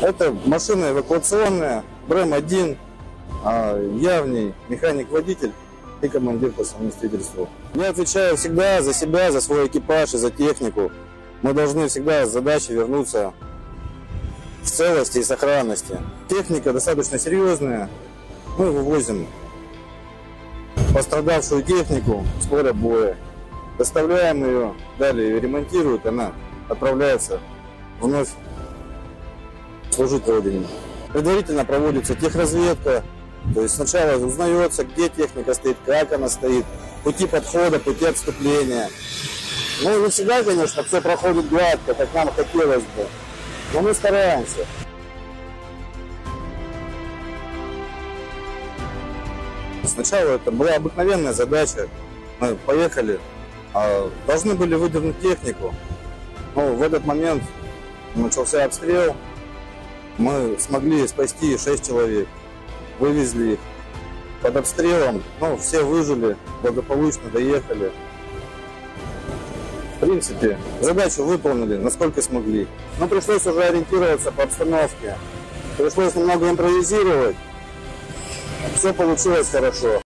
Это машина эвакуационная, БРЭМ-1, а я в ней механик-водитель и командир по совместительству. Я отвечаю всегда за себя, за свой экипаж и за технику. Мы должны всегда с задачей вернуться в целости и сохранности. Техника достаточно серьезная. Мы вывозим пострадавшую технику с поля боя. Доставляем ее, далее ее ремонтируют, она отправляется вновь служить Родине. Предварительно проводится техразведка, то есть сначала узнается, где техника стоит, как она стоит, пути подхода, пути отступления. Ну, не всегда, конечно, все проходит гладко, как нам хотелось бы, но мы стараемся. Сначала это была обыкновенная задача. Мы поехали, а должны были выдернуть технику. Но в этот момент начался обстрел. Мы смогли спасти 6 человек. Вывезли их под обстрелом. Ну, все выжили, благополучно доехали. В принципе, задачу выполнили, насколько смогли. Но пришлось уже ориентироваться по обстановке. Пришлось немного импровизировать. Все получилось хорошо.